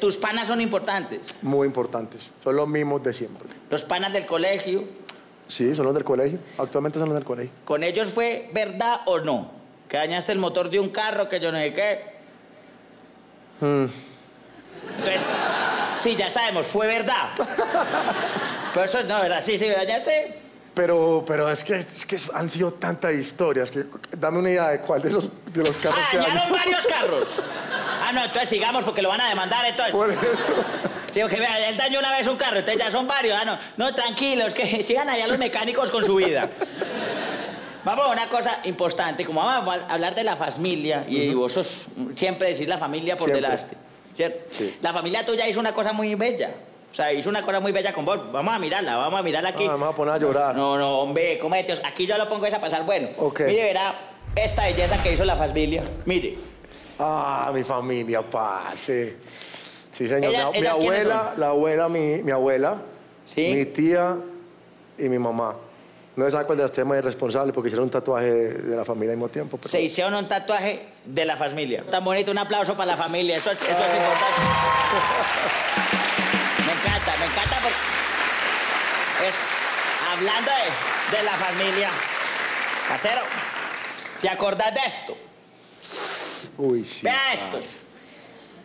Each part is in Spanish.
tus panas son importantes. Muy importantes. Son los mismos de siempre. Los panas del colegio. Sí, son los del colegio. Actualmente son los del colegio. ¿Con ellos fue verdad o no? Que dañaste el motor de un carro, que yo no sé qué. Mm. Entonces, sí, ya sabemos, fue verdad. Pero eso no, ¿verdad? Sí, sí, dañaste. Pero, pero es, que, es que han sido tantas historias que dame una idea de cuál de los, de los carros Ah, que dañaron varios carros. Ah, no, entonces sigamos porque lo van a demandar entonces. Por eso. Sí, porque vea, él dañó una vez un carro, entonces ya son varios. Ah, no, no, tranquilos, que sigan allá los mecánicos con su vida. Vamos a una cosa importante, como vamos a hablar de la familia, y vos sos, siempre decís la familia por Siempre. delante, ¿cierto? Sí. La familia tuya hizo una cosa muy bella. O sea, hizo una cosa muy bella con vos. Vamos a mirarla, vamos a mirarla aquí. Ah, me voy a poner a llorar. No, no, hombre, cometios. Aquí yo lo pongo es a pasar bueno. Ok. Mire, verá esta belleza que hizo la familia. Mire. Ah, mi familia, pase. Sí, señor. Ella- mi, mi ¿ellas quiénes abuela, la abuela, mi, mi abuela, Sí. mi tía y mi mamá. No se sabe cuál de las tres es más irresponsable porque hicieron un tatuaje de, la familia al mismo tiempo. pero- Se hicieron un tatuaje de la familia. Tan bonito, un aplauso para la familia. Eso, es- eso es Ah. importante. Me encanta, me encanta porque. Es, hablando de, de la familia. Casero, ¿te acordás de esto? Uy, sí. Vea esto.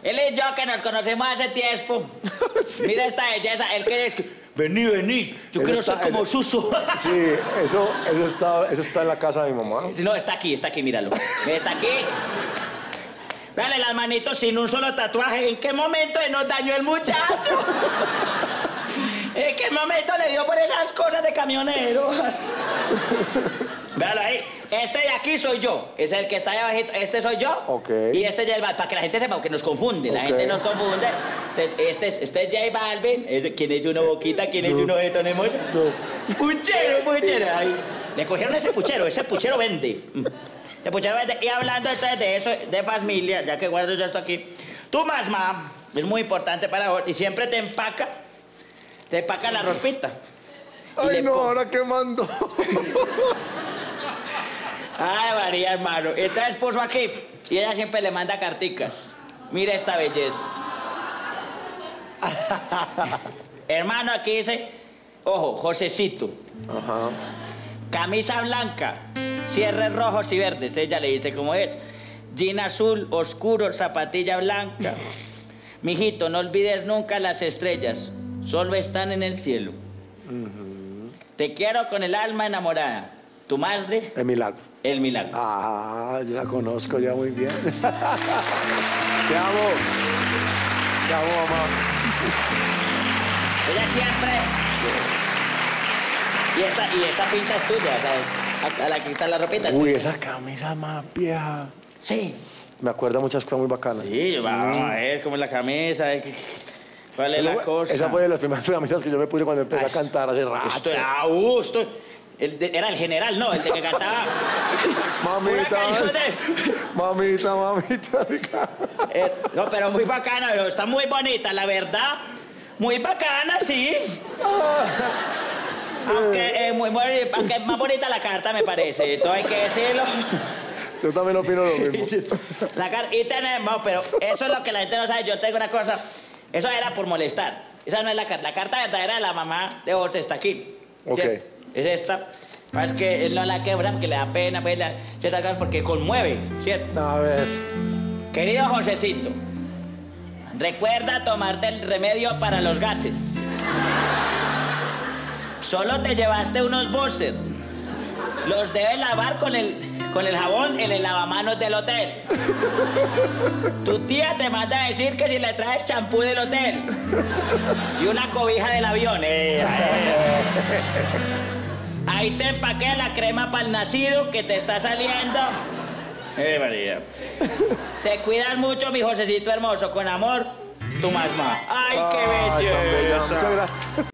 Él y yo que nos conocemos hace tiempo. Mira esta belleza. Él que es. Vení, vení. Yo Eso quiero está- ser como eso- Suso. Sí, eso, eso, está, eso está en la casa de mi mamá. No, está aquí, está aquí, míralo. Está aquí. Dale las manitos sin un solo tatuaje. ¿En qué momento nos dañó el muchacho? ¿En qué momento le dio por esas cosas de camionero? Véalo ahí. Este de aquí soy yo. Es el que está ahí abajito. Este soy yo. Ok. Y este es Para que la gente sepa, porque nos confunde. La gente nos confunde. Entonces, este es, este es J Balvin. ¿Quién es una boquita? ¿Quién es Yo. un ojeto en emoji? Puchero, puchero. Ay, le cogieron ese puchero. Ese puchero vende. Mm. Ese puchero vende. Y hablando entonces de eso, de familia, ya que guardo yo esto aquí. Tu mamá es muy importante para vos y siempre te empaca. Te empaca la rospita. Ay, no, ahora quemando. Ay, María, hermano. Entonces puso aquí y ella siempre le manda carticas. Mira esta belleza. hermano, aquí dice, ojo, Josecito. Ajá. Camisa blanca, cierres rojos y verdes. Ella le dice cómo es. Jean azul, oscuro, zapatilla blanca. Mijito, no olvides nunca las estrellas. Solo están en el cielo. Te quiero con el alma enamorada. Tu madre, El milagro. el milagro. Ah, yo la conozco ya muy bien. Te amo. Te amo, mamá. Ella siempre. Y esta, y esta pinta es tuya, ¿sabes? A, a la que está la ropita. Uy, esa camisa más vieja. Sí. Me acuerda muchas cosas muy bacanas. Sí, vamos a ver cómo es la camisa. eh, ¿Cuál es la cosa? Esa fue de las primeras camisas que yo me puse cuando empecé a cantar hace rato. Esto era, ah, uh, esto- el de- era el general, no, el de que cantaba. Mamita, mamita, mamita. Eh, no, pero muy bacana, pero está muy bonita, la verdad. Muy bacana, sí. Aunque, eh, muy, aunque más bonita la carta, me parece. Todo hay que decirlo. Yo también opino lo mismo. La car- y tenemos, pero eso es lo que la gente no sabe. Yo tengo una cosa. Eso era por molestar. Esa no es la carta. La carta verdadera de la mamá de vos está aquí. Ok. Es esta. Es que él no la quebra porque le da pena, pues, la- ciertas cosas porque conmueve, ¿cierto? A ver. Querido Josecito, recuerda tomarte el remedio para los gases. Solo te llevaste unos Bosser. Los debes lavar con el, con el jabón en el lavamanos del hotel. Tu tía te manda a decir que si le traes champú del hotel y una cobija del avión. eh, eh. Ahí te empaqué la crema para el nacido que te está saliendo. Eh, María. Te cuidas mucho, mi Josecito hermoso. Con amor, tu mamá. ¡Ay, qué Ay, tan bella. belleza! Muchas gracias.